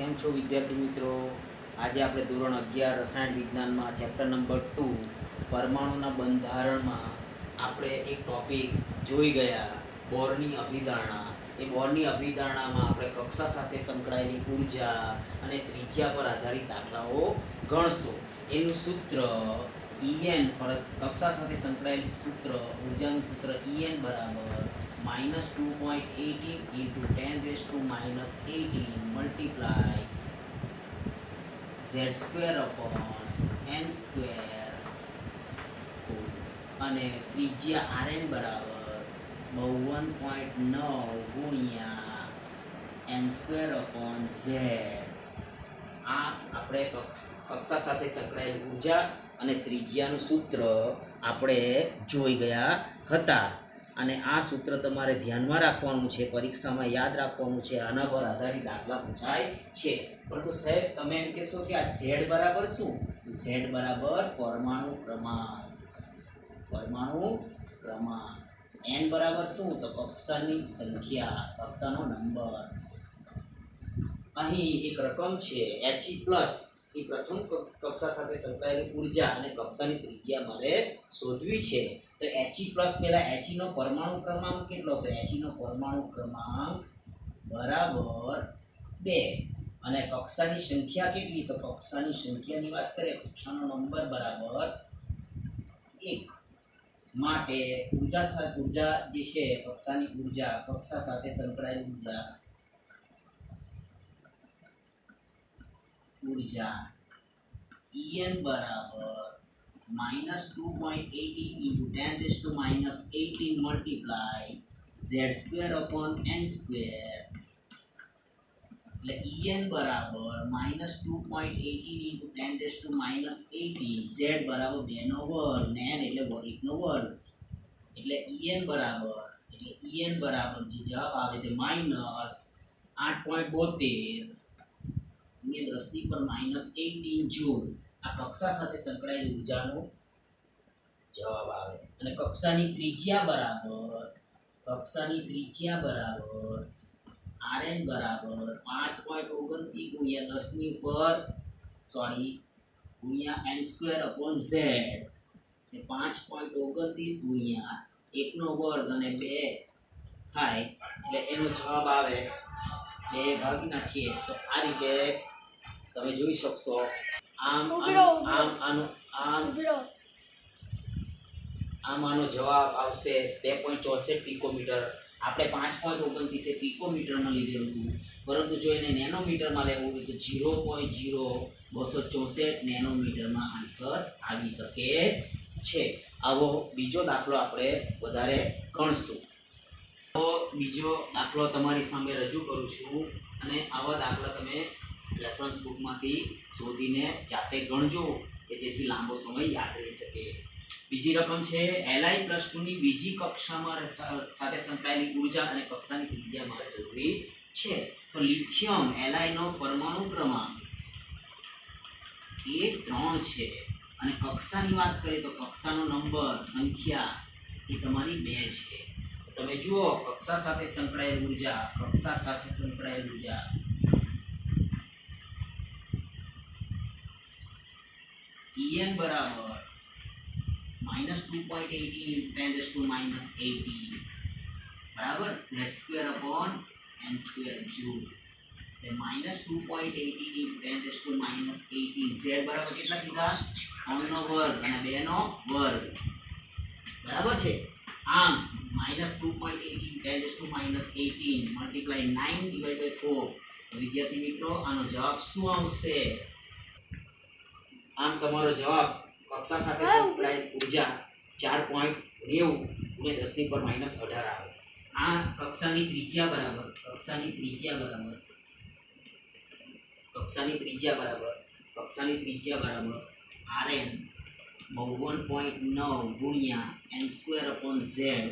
કેમ છો વિદ્યાર્થી મિત્રો? આજે આપણે ધોરણ અગિયાર રસાયણ વિજ્ઞાનમાં ચેપ્ટર નંબર ટુ પરમાણુના બંધારણમાં આપણે એક ટોપિક જોઈ ગયા, બોરની અભિધારણા. એ બોરની અભિધારણામાં આપણે કક્ષા સાથે સંકળાયેલી ઊર્જા અને ત્રિજ્યા પર આધારિત દાખલાઓ ગણશો. એનું સૂત્ર ઈએન પર કક્ષા સાથે સંકળાયેલ સૂત્ર, ઉર્જાનું સૂત્ર ઈએન બરાબર minus two point eighteen into ten minus two minus z multiply Z square square અને ત્રિજ્યા આર એન બરાબર બાવન પોઈન્ટ નવ ગુણ્યા એન સ્ક્વેર અપોન ઝેડ આ આપણે કક્ષ, કક્ષા સાથે સંકળાયેલ ઊર્જા અને ત્રિજ્યાનું સૂત્ર આપણે જોઈ ગયા હતા. અને આ સૂત્ર તમારે ધ્યાનમાં રાખવાનું છે, પરીક્ષામાં યાદ રાખવાનું છે, આના પર આધારિત દાખલા પૂછાય છે. પરંતુ સાહેબ, તમે એમ કહેશો કે આ ઝેડ બરાબર શું? ઝેડ બરાબર પરમાણુ પ્રમાણ. પરમાણુ પ્રમાણ. એન બરાબર શું? તો કક્ષાની સંખ્યા કક્ષાનો નંબર. અહીં એક રકમ છે એચ પ્લસ એ પ્રથમ કક્ષા સાથે સંકળાયેલી ઊર્જા અને કક્ષાની ત્રિજ્યા મારે શોધવી છે. તો એચઈ પ્લસ પહેલાં એચઈનો પરમાણુ ક્રમાંક કેટલો તો એચઈનો પરમાણુ ક્રમાંક બરાબર બે. અને કક્ષાની સંખ્યા કેટલી? તો કક્ષાની સંખ્યાની વાત કરીએ, કક્ષાનો નંબર બરાબર એક. માટે ઊર્જા ઊર્જા જે છે, કક્ષાની ઊર્જા, કક્ષા સાથે સંકળાયેલી ઊર્જા ઊર્જા En બરાબર minus two point eighteen into ten raise two minus eighteen multiply Z square upon N square એટલે En બરાબર minus two point eighteen into ten raise two minus eighteen Z બરાબર બેનો વર્ગ ને n એટલે એકનો વર્ગ. એટલે En બરાબર, એટલે En બરાબર જે જવાબ આવે તે માઇનસ આઠ પોઈન્ટ બોતેર. ને દસની પર માઇનસ એટીન જૂલ આ કક્ષા સાથે સંકળાયેલી ઉર્જાનો જવાબ આવે. અને કક્ષાની ત્રિજ્યા બરાબર, કક્ષાની ત્રિજ્યા બરાબર આર બરાબર પાંચ પોઈન્ટ ઓગણત્રીસ ગુણ્યા દસની ઉપર સોરી ગુણ્યા એન સ્ક્વેર અપોન ઝેડ એ પાંચ પોઈન્ટ ઓગણત્રીસ ગુણ્યા એકનો વર્ગ અને બે થાય, એટલે એનો જવાબ આવે બે ભાગી નાખીએ. તો આ રીતે તમે જોઈ શકશો. આમ આમ આનો આમ આમ આનો જવાબ આવશે બે પોઈન્ટ ચોસઠ પિકોમીટર આપણે પાંચ પોઈન્ટ ઓગણત્રીસે પિકોમીટરમાં લીધેલું હતું. પરંતુ જો એને નેનોમીટરમાં લેવું હોય તો ઝીરો પોઈન્ટ ઝીરો બસો ચોસઠ નેનોમીટરમાં આન્સર આવી શકે છે. આવો બીજો દાખલો આપણે વધારે ગણશું. તો બીજો દાખલો તમારી સામે રજૂ કરું છું અને આવા દાખલા તમે રેફરન્સ બુકમાંથી શોધીને જાતે ગણજો કે જેથી લાંબો સમય યાદ રહી શકે. બીજી રકમ છે એલઆઈ પ્લસ ટુની બીજી કક્ષામાં સાથે સંકળાયેલી ઊર્જા અને કક્ષાની ત્રિજ્યા મારે શોધવી છે. તો લિથિયમ એલઆઈ નો પરમાણુ ક્રમાંક એ ત્રણ છે. અને કક્ષાની વાત કરીએ તો કક્ષાનો નંબર, સંખ્યા એ તમારી બે છે. તમે જુઓ, કક્ષા સાથે સંકળાયેલ ઊર્જા, કક્ષા સાથે સંકળાયેલ ઊર્જા. En બરાબર minus two point eighteen ten raise two minus eighteen બરાબર? Z square upon N square joule એટલે minus two point eighteen into ten raise two minus eighteen Z બરાબર કેટલા કીધા? ત્રણનો વર્ગ અને બેનો વર્ગ. બરાબર છે? આમ minus two point eighteen ten raise two minus eighteen multiply nine divide by four વિદ્યાર્થી મિત્રો, આનો જવાબ શું આવશે? આમ તમારો જવાબ કક્ષા સાથે સંકળાયેલ ઊર્જા ચાર પોઈન્ટ નેવું અને દસની પર માઇનસ અઢાર આવે. આ કક્ષાની ત્રિજ્યા બરાબર કક્ષાની ત્રિજ્યા બરાબર કક્ષાની ત્રિજ્યા બરાબર કક્ષાની ત્રિજ્યા બરાબર આર એન બાવન પોઈન્ટ નવ ગુણ્યા એન સ્ક્વેર અપોન ઝેડ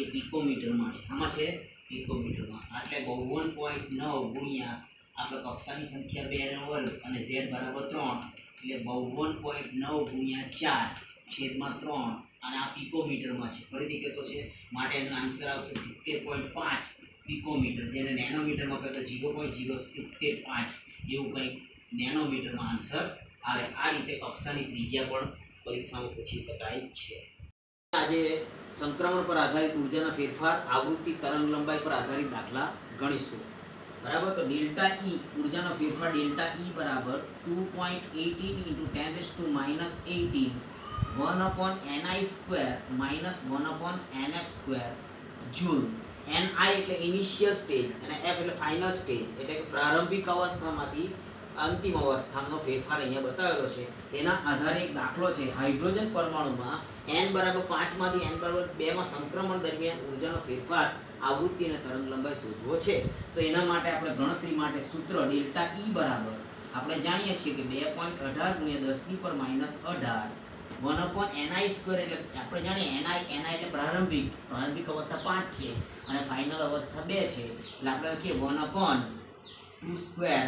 એ પિકોમીટરમાં છે. આમાં છે પિકોમીટરમાં. એટલે બાવન પોઈન્ટ નવ ગુણ્યા આપણે કક્ષાની સંખ્યા બે વર્ગ અને ઝેડ બરાબર ત્રણ. એટલે બાવન પોઈન્ટ નવ ગુણ્યા ચાર છેદમાં ત્રણ અને આ પિકોમીટરમાં છે. ફરીથી કહેતો છે, માટે એનો આન્સર આવશે સિત્તેર પોઈન્ટ પાંચ પિકોમીટર, જેને નેનોમીટરમાં કહે તો ઝીરો પોઈન્ટ જીરો સિત્તેર પાંચ એવું કંઈક નેનોમીટરમાં આન્સર આવે. આ રીતે કક્ષાની ત્રિજ્યા પણ પરીક્ષામાં પૂછી શકાય છે. આજે સંક્રમણ પર આધારિત ઉર્જાના ફેરફાર, આવૃત્તિ તરંગ લંબાઈ પર આધારિત દાખલા ગણીશું. બરાબર? તો ડેલ્ટા ઈ ઉર્જાનો ફેરફાર ડેલ્ટા ઈ બરાબર two point eighteen into ten raise two minus eighteen one upon NI square minus one upon NF square joule N I એટલે ઇનિશિયલ સ્ટેજ અને એફ એટલે ફાઇનલ સ્ટેજ એટલે કે પ્રારંભિક અવસ્થામાંથી અંતિમ અવસ્થાનો ફેરફાર અહીંયા બતાવેલો છે. એના આધારે એક દાખલો છે. હાઇડ્રોજન પરમાણુમાં એન બરાબર પાંચમાંથી એન બરાબર બેમાં સંક્રમણ દરમિયાન ઉર્જાનો ફેરફાર આવૃત્તિ અને તરંગ લંબાઈ શોધવો છે. તો એના માટે આપણે ગણતરી માટે સૂત્ર ડેલ્ટા ઈ બરાબર આપણે જાણીએ છીએ કે બે પોઈન્ટ અઢાર ગુણ્યા દસની પર માઇનસ અઢાર વન અપોન એનઆઈ સ્ક્વેર એટલે આપણે જાણીએ એનઆઈ એનઆઈ એટલે પ્રારંભિક. પ્રારંભિક અવસ્થા પાંચ છે અને ફાઇનલ અવસ્થા બે છે. એટલે આપણે લખીએ one upon two square,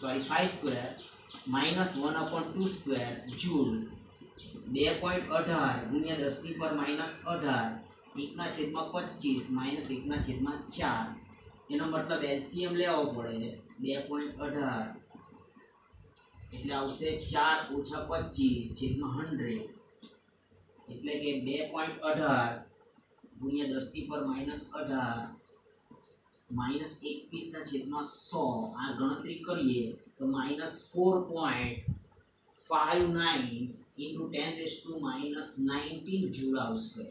sorry five square minus one upon two square joule બે પોઈન્ટ અઢાર ગુણ્યા દસની પર માઇનસ અઢાર એકના છેદમાં પચીસ, માઇનસ એકના છેદમાં ચાર. એનો મતલબ એલસીએમ લેવો પડે બે પોઈન્ટ અઢાર. એટલે આવશે ચાર ઓછા પચીસ, છેદમાં હંડ્રેડ. એટલે કે બે પોઈન્ટ અઢાર ગુણ્યા દસથી પર માઇનસ અઢાર, માઇનસ એકવીસના છેદમાં સો. આ ગણતરી કરીએ તો minus four point five nine into ten raise two minus nineteen joule આવશે.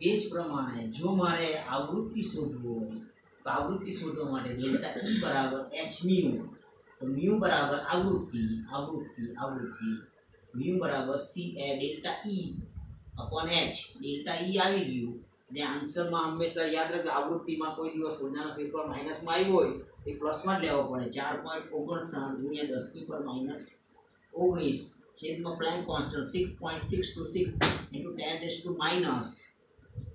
એ જ પ્રમાણે જો મારે આવૃત્તિ શોધવું હોય, તો આવૃત્તિ શોધવા માટે ડેલ્ટા ઈ બરાબર એચ મ્યુ. તો મ્યુ બરાબર આવૃત્તિ આવૃત્તિ આવૃત્તિ. મ્યુ બરાબર સી એ delta E upon H. Delta E આવી ગયું. અને આન્સરમાં હંમેશા યાદ રાખજો, આવૃત્તિમાં કોઈ દિવસ ઉર્જાનો ફેરફાર માઇનસમાં આવ્યો હોય એ પ્લસમાં જ લેવો પડે. ચાર પોઈન્ટ ઓગણસાઠ ગુણ્યા દસની પર માઇનસ ઓગણીસ છેદમાં Planck constant six point six two six into ten raise two minus.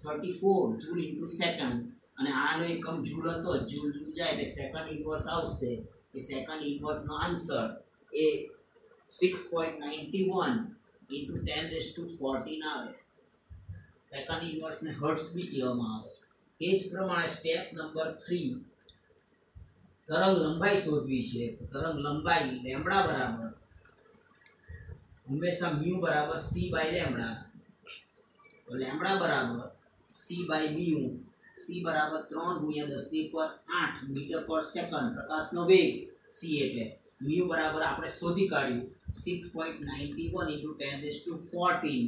Thirty four joule into second અને આનો એકમ જૂલ હતો જૂલ જૂલ જાય એટલે સેકન્ડ ઇન્વર્સ આવશે. એ સેકન્ડ ઇન્વર્સનો આન્સર એ six point ninety one into ten raise two fourteen આવે. સેકન્ડ ઇન્વર્સને હર્ટ્સ બી કહેવામાં આવે. એ જ પ્રમાણે સ્ટેપ નંબર થ્રી તરંગ લંબાઈ શોધવી છે. તરંગ લંબાઈ લેમડા બરાબર, હંમેશા મ્યુ બરાબર સી બાય લેમડા. તો લેમડા બરાબર સી બાય મ્યુ સી બરાબર ત્રણ ગુણ્યા દસની પર આઠ મીટર પર સેકન્ડ. પ્રકાશનો વેગ સી એટલે. મ્યુ બરાબર આપણે શોધી કાઢ્યું. Six point ninety one into ten raise two fourteen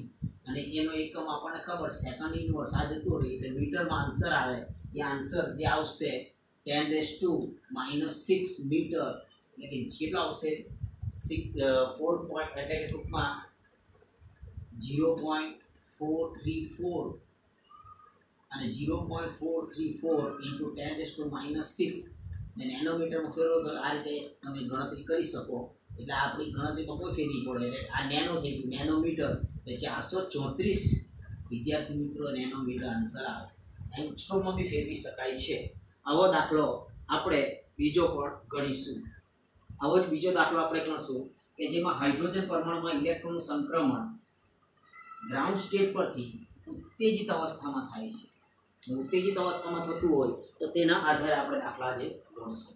અને એનો એકમ આપણને ખબર સેકન્ડ ઇન્વર્સ આ જતું રહે એટલે મીટરમાં આન્સર આવે. એ આન્સર જે આવશે ten days two minus six metre. એટલે કે કેટલો આવશે? સિક્સ ફોર પોઈન્ટ એટલે કે ટૂંકમાં zero point four three four અને zero point four three four into ten raise two minus six ને નેનોમીટરમાં ફેરવો તો આ રીતે તમે ગણતરી કરી શકો. એટલે આપણી ગણતરીમાં કોઈ ફેરવી પડે. એટલે આ નેનો થઈ ગયું નેનોમીટર એટલે ચારસો ચોત્રીસ વિદ્યાર્થી મિત્રો નેનોમીટર આન્સર આવે. એંગસ્ટ્રોમમાં બી ફેરવી શકાય છે. આવો દાખલો આપણે બીજો પણ ગણીશું. આવો જ બીજો દાખલો આપણે ગણશું કે જેમાં હાઇડ્રોજન પરમાણુમાં ઇલેક્ટ્રોનનું સંક્રમણ ગ્રાઉન્ડ સ્ટેટ પરથી ઉત્તેજિત અવસ્થામાં થાય છે. ઉત્તેજિત અવસ્થામાં થતું હોય તો તેના આધારે આપણે દાખલા જે ગણશું.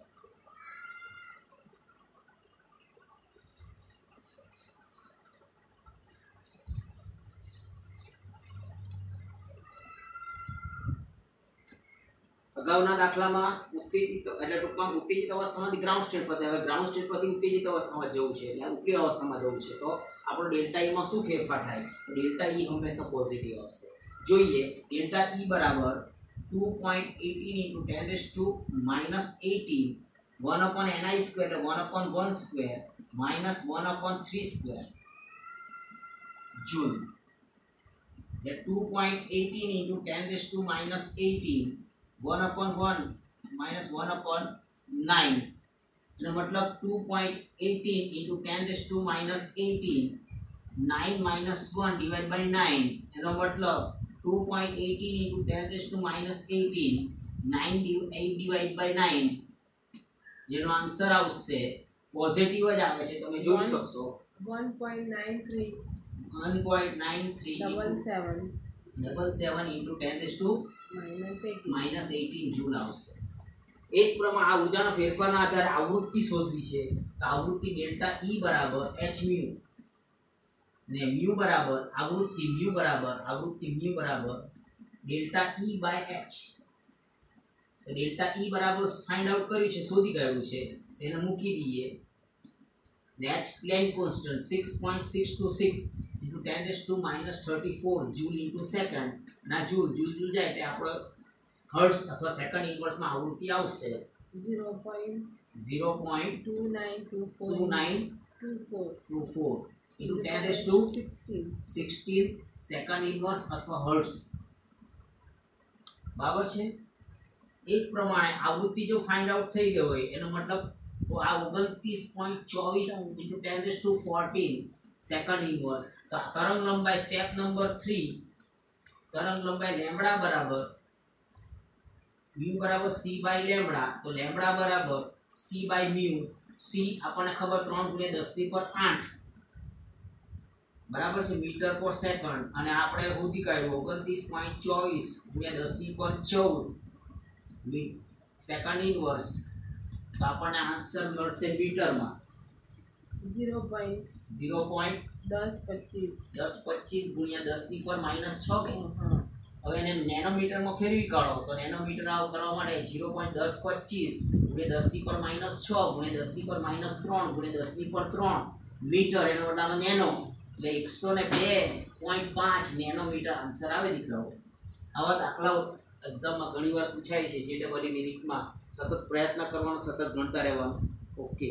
અગાઉના દાખલામાં ઉત્તેજિત એટલે ટૂંકમાં ઉત્તેજિત અવસ્થામાંથી ગ્રાઉન્ડ સ્ટેટ પર, હવે ગ્રાઉન્ડ સ્ટેટ પરથી ઉત્તેજિત અવસ્થામાં જવું છે, એટલે ઉપલી અવસ્થામાં જવું છે. તો આપણો ડેલ્ટા ઈમાં શું ફેરફાર થાય? ડેલ્ટા ઈ હંમેશા પોઝિટિવ આવશે. જોઈએ, ડેલ્ટા ઈ બરાબર two point eighteen into ten raise two minus eighteen one upon NI square એટલે one upon one square minus one upon three square joule એટલે two point eighteen into ten raise two minus eighteen one upon one minus one upon nine એનો મતલબ two point eighteen into ten raise two minus eighteen nine minus one divide by nine એનો મતલબ two point eighteen into ten raise two minus eighteen nine eight divide by nine જેનો answer આવશે positive જ આવે છે તમે જોઈ શકશો. One point nine three one point nine three double seven double seven into ten minus eighteen joule આવશે. એ જ પ્રમાણે આ ઉર્જાના ફેરફારના આધારે આવૃત્તિ શોધવી છે. તો આવૃત્તિ ડેલ્ટા ઈ બરાબર એચ મ્યુ ને મ્યુ બરાબર આવૃત્તિ મ્યુ બરાબર આવૃત્તિ મ્યુ બરાબર ડેલ્ટા ઈ બાય એચ તો ડેલ્ટા ઈ બરાબર ફાઇન્ડ આઉટ કર્યું છે શોધી કાઢ્યું છે તેને મૂકી દઈએ. H Planck constant six point six two six into ten raise two minus thirty four joule into second ના જૂલ જૂલ જૂલ જાય એટલે આપણો હર્ટ્સ અથવા સેકન્ડ ઇન્વર્સમાં આવૃત્તિ આવશે. Zero point zero point two nine two four two nine two four two four into ten raise two sixteen sixteen second inverse અથવા hertz બરાબર છે? એ જ પ્રમાણે આવૃત્તિ જો ફાઇન્ડ આઉટ થઈ ગઈ હોય, એનો મતલબ તો આ ઓગણત્રીસ પોઈન્ટ ચોવીસ into ten raise two fourteen second inverse તો તરંગ લંબાઈ સ્ટેપ નંબર થ્રી તરંગ લંબાઈ લેમડા બરાબર મ્યુ બરાબર સી બાય લેમડા તો લેમડા બરાબર સી બાય મ્યુ સી આપણને ખબર ત્રણ ગુણ્યા દસની પર આઠ. બરાબર છે મીટર પર સેકન્ડ. અને આપણે શોધી કાઢ્યું ઓગણત્રીસ પોઈન્ટ ચોવીસ ગુણ્યા દસની પર ચૌદ. સેકન્ડ ઇનવર્સ તો આપણને આન્સર મળશે મીટરમાં. ઝીરો પોઈન્ટ ઝીરો પોઈન્ટ દસ પચીસ. દસ પચીસ ગુણ્યા દસની પર માઇનસ છ કે? હવે એને નેનોમીટરમાં ફેરવી કાઢો. તો નેનોમીટર આવું કરવા માટે ઝીરો પોઈન્ટ દસ પચીસ ગુણ્યા દસની પર માઇનસ છ ગુણ્યા દસની પર માઇનસ ત્રણ ગુણ્યા દસની પર ત્રણ. મીટર એનો બદલામાં નેનો. એટલે એકસો ને બે પોઈન્ટ પાંચ નેનોમીટર આન્સર આવે દીકરાઓ. આવા દાખલાઓ એક્ઝામમાં ઘણીવાર પૂછાય છે જે ડબલ મિનિટમાં સતત પ્રયત્ન કરવાનો, સતત ગણતા રહેવાનું. ઓકે